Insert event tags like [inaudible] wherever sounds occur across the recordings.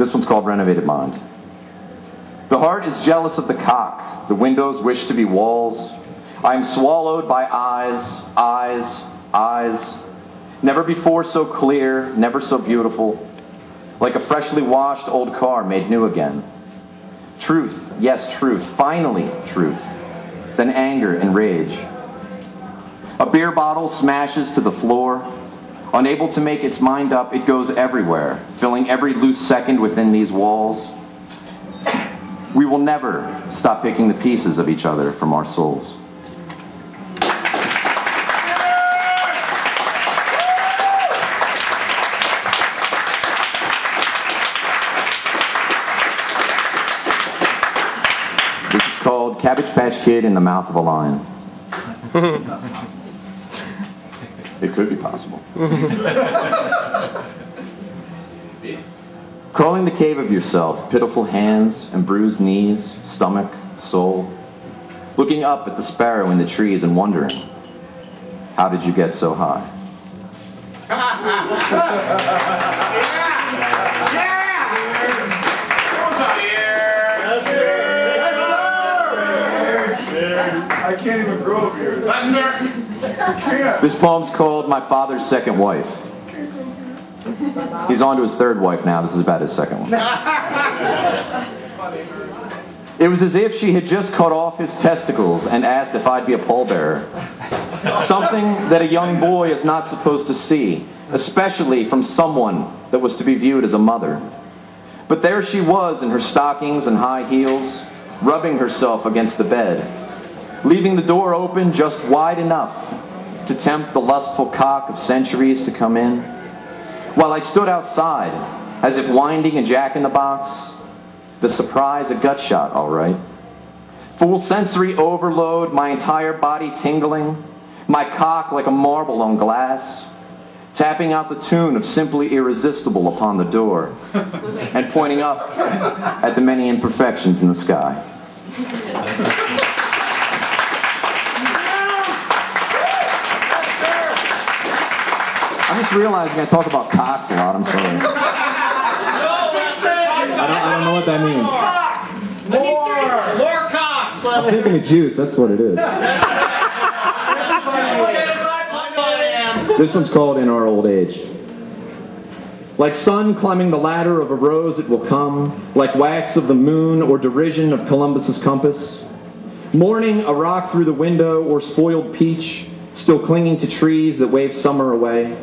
This one's called Renovated Mind. The heart is jealous of the cock. The windows wish to be walls. I am swallowed by eyes, eyes, eyes. Never before so clear, never so beautiful. Like a freshly washed old car made new again. Truth, yes, truth. Finally, truth. Then anger and rage. A beer bottle smashes to the floor. Unable to make its mind up, it goes everywhere, filling every loose second within these walls. We will never stop picking the pieces of each other from our souls. This is called Cabbage Patch Kid in the Mouth of a Lion. [laughs] it could be possible. [laughs] Crawling the cave of yourself, pitiful hands and bruised knees, stomach, soul. Looking up at the sparrow in the trees and wondering, how did you get so high? [laughs] can't even grow a beard. I can't. This poem's called My Father's Second Wife. He's on to his third wife now. This is about his second one. [laughs] It was as if she had just cut off his testicles and asked if I'd be a pallbearer. Something that a young boy is not supposed to see, especially from someone that was to be viewed as a mother. But there she was in her stockings and high heels, rubbing herself against the bed, leaving the door open just wide enough to tempt the lustful cock of centuries to come in. While I stood outside, as if winding a jack in the box, the surprise a gut shot, all right. Full sensory overload, my entire body tingling, my cock like a marble on glass, tapping out the tune of Simply Irresistible upon the door, and pointing up at the many imperfections in the sky. Just realizing I talk about cocks a lot. I'm sorry. No, I don't, I don't know what that means. More more cocks! I'm thinking of juice. That's what it is. This one's called In Our Old Age. Like sun climbing the ladder of a rose, it will come, like wax of the moon or derision of Columbus's compass. Morning, a rock through the window or spoiled peach, still clinging to trees that wave summer away.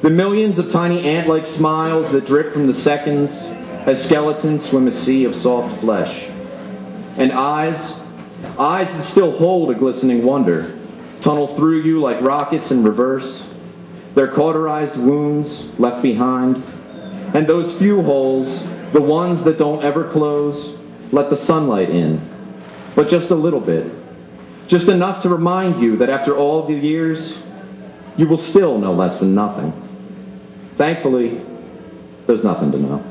The millions of tiny ant-like smiles that drip from the seconds as skeletons swim a sea of soft flesh. And eyes, eyes that still hold a glistening wonder, tunnel through you like rockets in reverse, their cauterized wounds left behind. And those few holes, the ones that don't ever close, let the sunlight in. But just a little bit. Just enough to remind you that after all the years, you will still know less than nothing. Thankfully, there's nothing to know.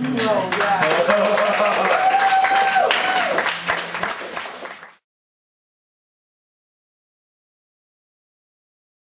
Oh, yeah. [laughs]